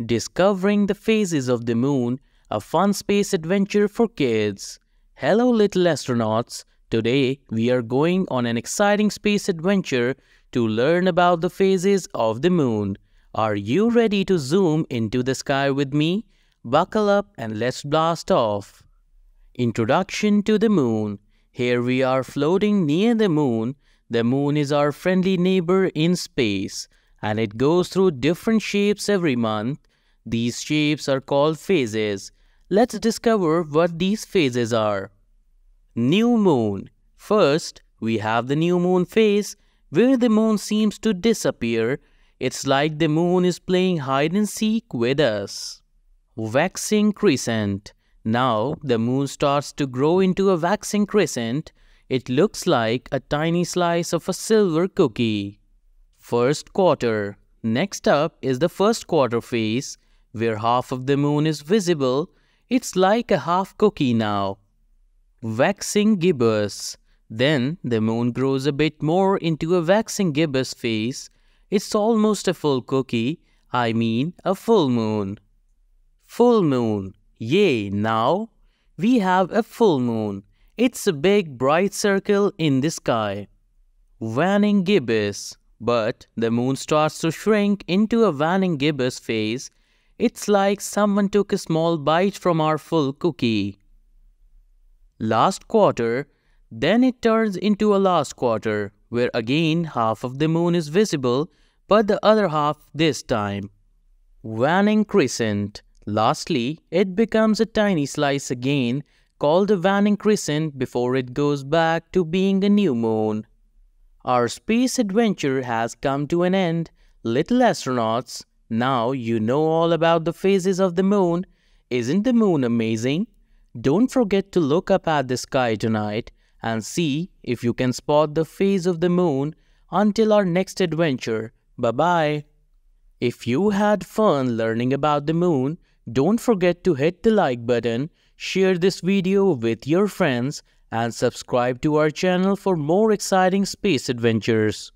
Discovering the phases of the moon, a fun space adventure for kids. Hello, little astronauts. Today, we are going on an exciting space adventure to learn about the phases of the moon. Are you ready to zoom into the sky with me? Buckle up and let's blast off. Introduction to the moon. Here we are floating near the moon. The moon is our friendly neighbor in space and it goes through different shapes every month. These shapes are called phases. Let's discover what these phases are. New moon. First, we have the new moon phase where the moon seems to disappear. It's like the moon is playing hide and seek with us waxing crescent. Now the moon starts to grow into a waxing crescent. It looks like a tiny slice of a silver cookie. First quarter. Next up is the first quarter phase, where half of the moon is visible. It's like a half cookie now. Waxing gibbous. Then the moon grows a bit more into a waxing gibbous phase. It's almost a full cookie, I mean a full moon. Full moon. Yay, now we have a full moon. It's a big bright circle in the sky. Waning gibbous. But the moon starts to shrink into a waning gibbous phase. It's like someone took a small bite from our full cookie. Last quarter, then it turns into a last quarter, where again half of the moon is visible, but the other half this time. Waning crescent. Lastly, it becomes a tiny slice again, called a waning crescent before it goes back to being a new moon. Our space adventure has come to an end. Little astronauts, now you know all about the phases of the moon. Isn't the moon amazing? Don't forget to look up at the sky tonight and see if you can spot the phase of the moon until our next adventure. Bye bye. If you had fun learning about the moon, don't forget to hit the like button, share this video with your friends and subscribe to our channel for more exciting space adventures.